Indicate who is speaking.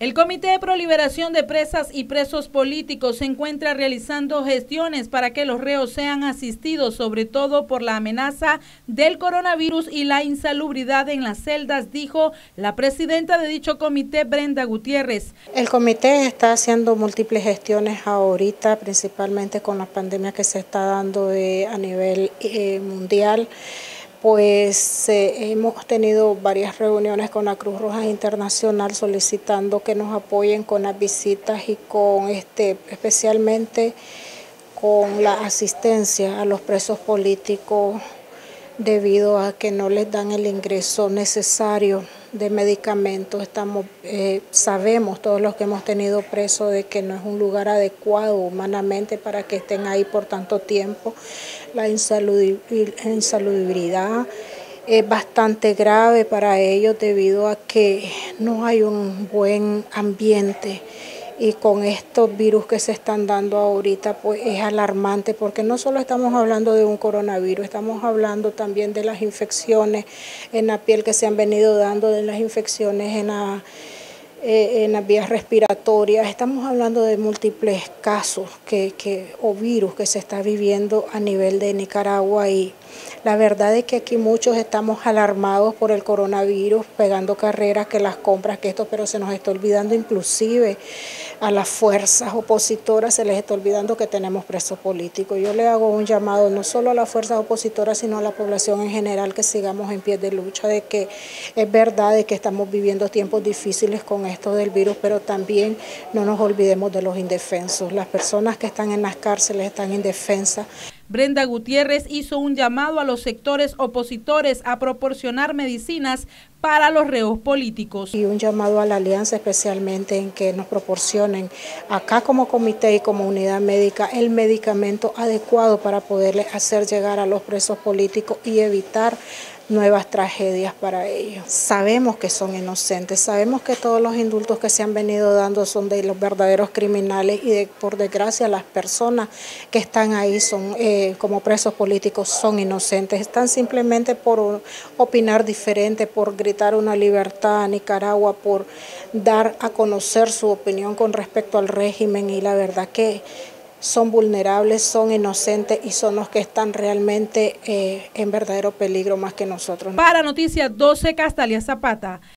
Speaker 1: El Comité de Proliberación de Presas y Presos Políticos se encuentra realizando gestiones para que los reos sean asistidos, sobre todo por la amenaza del coronavirus y la insalubridad en las celdas, dijo la presidenta de dicho comité, Brenda Gutiérrez.
Speaker 2: El comité está haciendo múltiples gestiones ahorita, principalmente con la pandemia que se está dando a nivel eh, mundial pues eh, hemos tenido varias reuniones con la Cruz Roja Internacional solicitando que nos apoyen con las visitas y con este especialmente con la asistencia a los presos políticos debido a que no les dan el ingreso necesario de medicamentos. Estamos, eh, sabemos todos los que hemos tenido presos de que no es un lugar adecuado humanamente para que estén ahí por tanto tiempo. La insalubridad es bastante grave para ellos debido a que no hay un buen ambiente y con estos virus que se están dando ahorita, pues es alarmante porque no solo estamos hablando de un coronavirus, estamos hablando también de las infecciones en la piel que se han venido dando, de las infecciones en eh, en las vías respiratorias. Estamos hablando de múltiples casos que, que, o virus que se está viviendo a nivel de Nicaragua y la verdad es que aquí muchos estamos alarmados por el coronavirus, pegando carreras, que las compras, que esto, pero se nos está olvidando inclusive a las fuerzas opositoras, se les está olvidando que tenemos presos políticos. Yo le hago un llamado no solo a las fuerzas opositoras, sino a la población en general que sigamos en pie de lucha, de que es verdad de que estamos viviendo tiempos difíciles con esto del virus, pero también no nos olvidemos de los indefensos. Las personas que están en las cárceles están indefensas.
Speaker 1: Brenda Gutiérrez hizo un llamado a los sectores opositores a proporcionar medicinas para los reos políticos.
Speaker 2: Y un llamado a la alianza especialmente en que nos proporcionen acá como comité y como unidad médica el medicamento adecuado para poderle hacer llegar a los presos políticos y evitar nuevas tragedias para ellos. Sabemos que son inocentes, sabemos que todos los indultos que se han venido dando son de los verdaderos criminales y de, por desgracia las personas que están ahí son eh, como presos políticos son inocentes, están simplemente por opinar diferente, por gritar una libertad a Nicaragua, por dar a conocer su opinión con respecto al régimen y la verdad que son vulnerables, son inocentes y son los que están realmente eh, en verdadero peligro más que nosotros.
Speaker 1: Para Noticias 12, Castalia Zapata.